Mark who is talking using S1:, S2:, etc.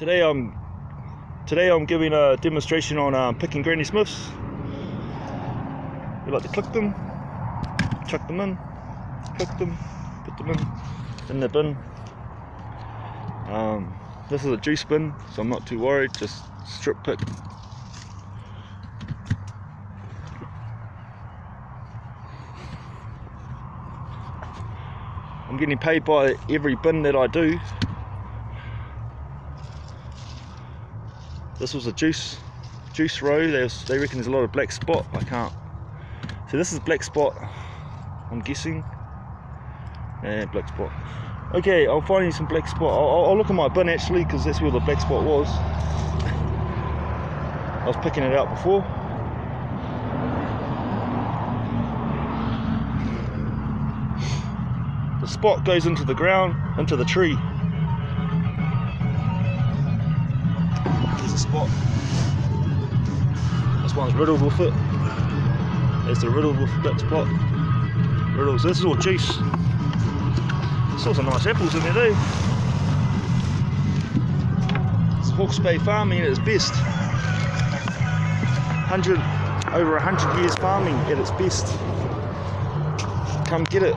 S1: Today I'm today I'm giving a demonstration on um, picking Granny Smiths. You like to click them, chuck them in, click them, put them in, in the bin. Um, this is a juice bin, so I'm not too worried. Just strip pick. I'm getting paid by every bin that I do. This was a juice juice row. There's they reckon there's a lot of black spot. I can't. So this is black spot. I'm guessing. Yeah, black spot. Okay, I'll find you some black spot. I'll, I'll look at my bin actually because that's where the black spot was. I was picking it out before. The spot goes into the ground, into the tree. There's a spot. This one's riddled with it. There's the riddled with that spot. Riddles. This is all juice. Saw some nice apples in there too. It's Hawke's Bay farming at its best. Hundred over a hundred years farming at its best. Come get it.